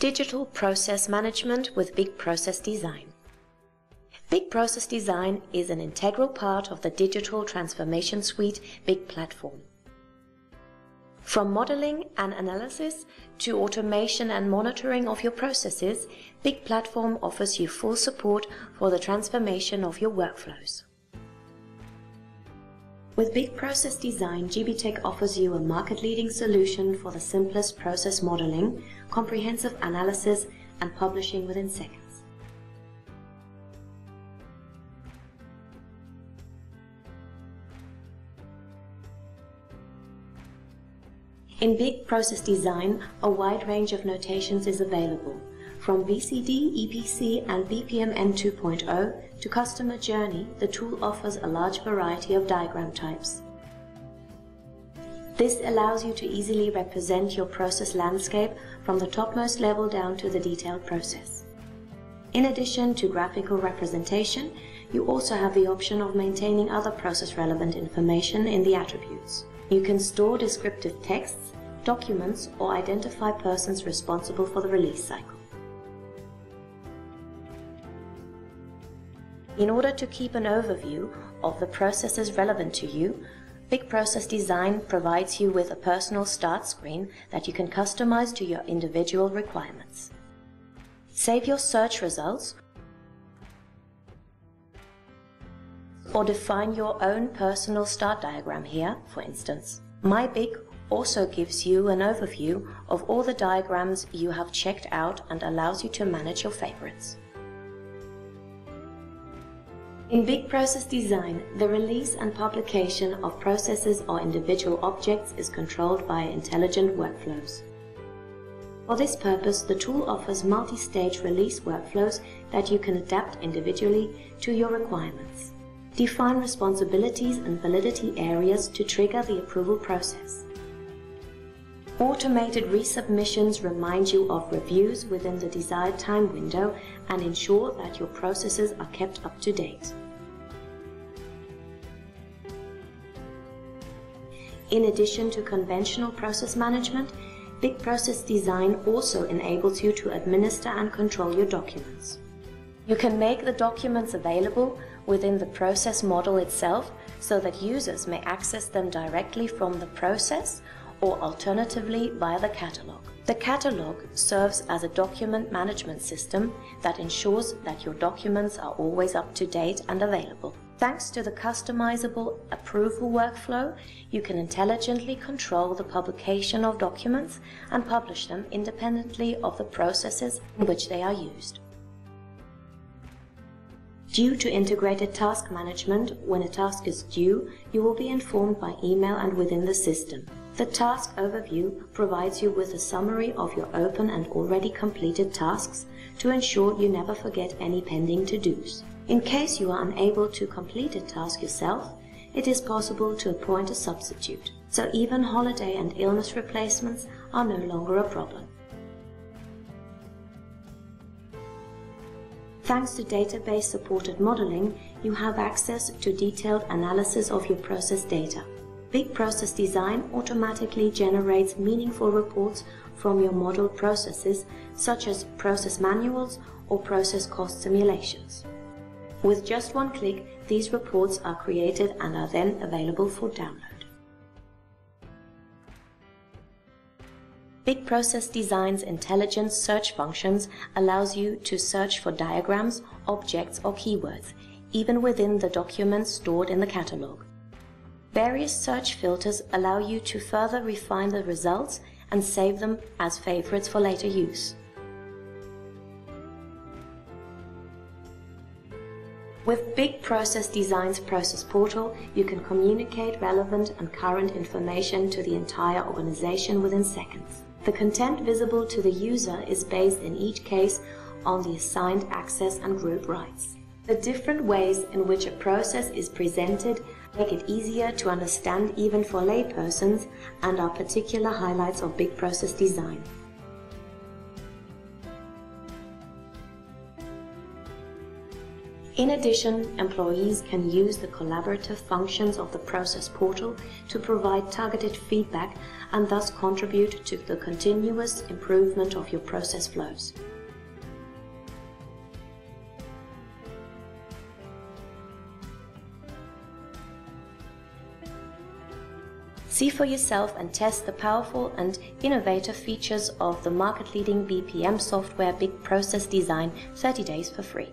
Digital Process Management with BIC Process Design. BIC Process Design is an integral part of the Digital Transformation Suite BIC Platform. From modeling and analysis to automation and monitoring of your processes, BIC Platform offers you full support for the transformation of your workflows. With BIC Process Design, GBTEC offers you a market-leading solution for the simplest process modeling, comprehensive analysis, and publishing within seconds. In BIC Process Design, a wide range of notations is available, from BCD, EPC, and BPMN 2.0 to Customer Journey, the tool offers a large variety of diagram types. This allows you to easily represent your process landscape from the topmost level down to the detailed process. In addition to graphical representation, you also have the option of maintaining other process relevant information in the attributes. You can store descriptive texts, documents, or identify persons responsible for the release cycle. In order to keep an overview of the processes relevant to you, BIC Process Design provides you with a personal start screen that you can customize to your individual requirements. Save your search results or define your own personal start diagram here, for instance. MyBIC also gives you an overview of all the diagrams you have checked out and allows you to manage your favorites. In BIC Process Design, the release and publication of processes or individual objects is controlled by intelligent workflows. For this purpose, the tool offers multi-stage release workflows that you can adapt individually to your requirements. Define responsibilities and validity areas to trigger the approval process. Automated resubmissions remind you of reviews within the desired time window and ensure that your processes are kept up to date. In addition to conventional process management, BIC Process Design also enables you to administer and control your documents. You can make the documents available within the process model itself so that users may access them directly from the process or alternatively via the catalog. The catalog serves as a document management system that ensures that your documents are always up to date and available. Thanks to the customizable approval workflow, you can intelligently control the publication of documents and publish them independently of the processes in which they are used. Due to integrated task management, when a task is due, you will be informed by email and within the system. The task overview provides you with a summary of your open and already completed tasks to ensure you never forget any pending to-dos. In case you are unable to complete a task yourself, it is possible to appoint a substitute, so even holiday and illness replacements are no longer a problem. Thanks to database supported modeling, you have access to detailed analysis of your process data. BIC Process Design automatically generates meaningful reports from your modeled processes, such as process manuals or process cost simulations. With just one click, these reports are created and are then available for download. BIC Process Design's intelligent search functions allows you to search for diagrams, objects or keywords, even within the documents stored in the catalog. Various search filters allow you to further refine the results and save them as favorites for later use. With BIC Process Design's Process Portal, you can communicate relevant and current information to the entire organization within seconds. The content visible to the user is based in each case on the assigned access and group rights. The different ways in which a process is presented make it easier to understand even for laypersons and are particular highlights of BIC Process Design. In addition, employees can use the collaborative functions of the process portal to provide targeted feedback and thus contribute to the continuous improvement of your process flows. See for yourself and test the powerful and innovative features of the market-leading BPM software BIC Process Design 30 days for free.